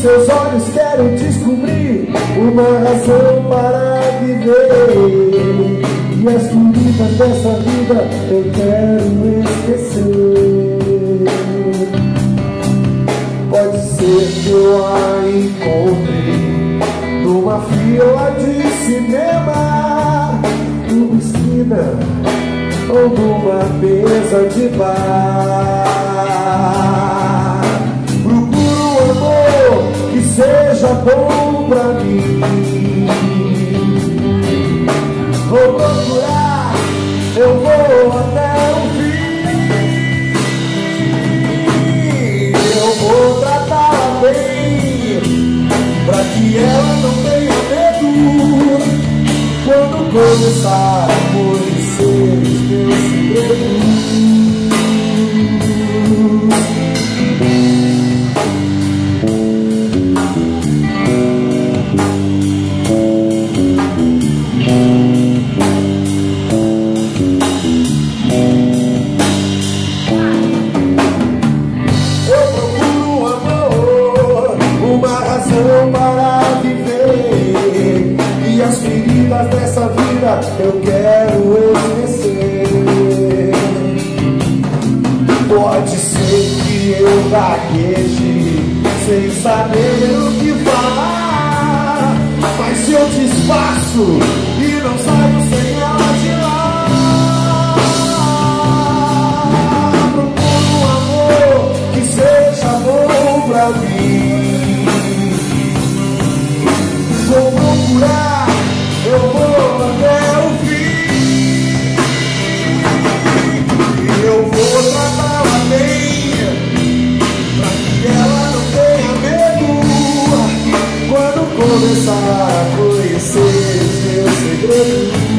seus olhos quero descobrir uma razão para viver. E as feridas dessa vida eu quero esquecer. Pode ser que eu a encontre numa fila de cinema, numa esquina ou numa mesa de bar. Bom pra mim. Vou procurar, eu vou até o fim. Eu vou tratar bem, pra que ela não tenha medo. Quando começar a conhecer os meus segredos. Eu quero esquecer. Pode ser que eu gagueje sem saber o que falar. Mas se eu desfaço e não saio sem ela de lá, procuro um amor que seja bom pra mim. Começar a conhecer os meus segredos.